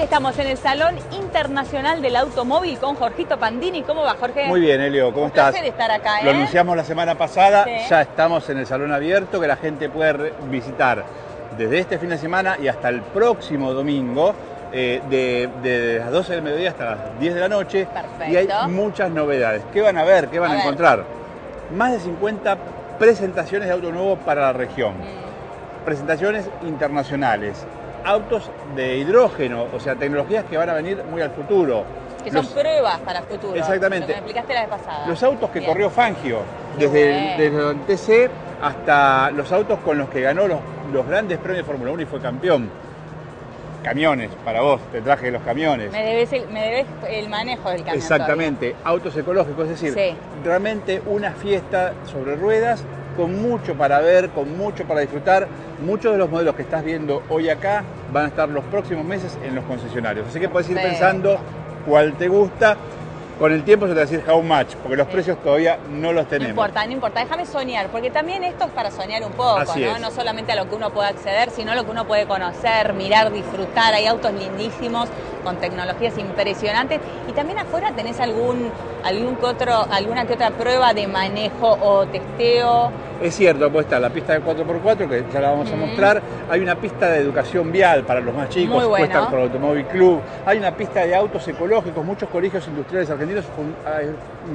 estamos en el Salón Internacional del Automóvil con Jorgito Pandini. ¿Cómo va, Jorge? Muy bien, Elio, ¿cómo Un estás? placer estar acá, ¿eh? Lo anunciamos la semana pasada, Sí. ya estamos en el salón abierto que la gente puede re- visitar desde este fin de semana y hasta el próximo domingo, eh, de, de las 12 del mediodía hasta las 10 de la noche. Perfecto. Y hay muchas novedades. ¿Qué van a ver? ¿Qué van A a, ver. encontrar? Más de 50 presentaciones de auto nuevo para la región. Mm, Presentaciones internacionales. Autos de hidrógeno, o sea, tecnologías que van a venir muy al futuro. Que son Los- pruebas para futuro. Exactamente. Lo que me explicaste la vez pasada. Los autos que Bien. corrió Fangio, desde, el, desde el TC hasta los autos con los que ganó los, los grandes premios de Fórmula 1 y fue campeón. Camiones, para vos, te traje los camiones. Me debes el, me debes el manejo del camión. Exactamente, autos ecológicos, es decir, Sí. realmente una fiesta sobre ruedas con mucho para ver, con mucho para disfrutar. Muchos de los modelos que estás viendo hoy acá van a estar los próximos meses en los concesionarios. Así que puedes ir pensando cuál te gusta. Con el tiempo se te va a decir how much, porque los precios todavía no los No tenemos. importa, no importa, déjame soñar, porque también esto es para soñar un poco, Así ¿no? es. No solamente a lo que uno puede acceder, sino a lo que uno puede conocer, mirar, disfrutar. Hay autos lindísimos con tecnologías impresionantes. Y también afuera tenés algún, algún que otro, alguna que otra prueba de manejo o testeo. Es cierto, pues está la pista de 4x4, que ya la vamos a mostrar. Hay una pista de educación vial para los más chicos, Muy bueno. cuesta por el Automóvil Club. Hay una pista de autos ecológicos. Muchos colegios industriales argentinos fun- eh,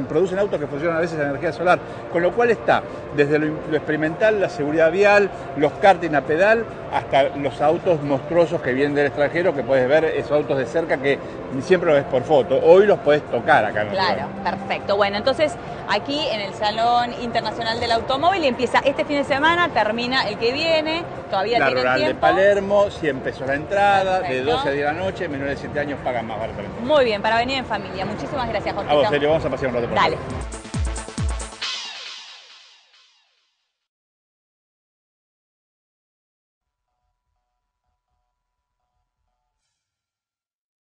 producen autos que funcionan a veces en energía solar. Con lo cual está desde lo, lo experimental, la seguridad vial, los karting a pedal, hasta los autos monstruosos que vienen del extranjero, que puedes ver esos autos de cerca que siempre los ves por foto. Hoy los puedes tocar acá en el Claro, lugar. perfecto. Bueno, entonces aquí en el Salón Internacional del Automóvil empieza este fin de semana, termina el que viene, todavía La tienen rural de tiempo. Palermo, 100 pesos la entrada, de Perfecto. 12 a 10 de la noche, menores de 7 años pagan más barato. Muy bien, para venir en familia. Muchísimas gracias, Jorge. A vos, Elio, vamos a pasear un rato por Dale. acá.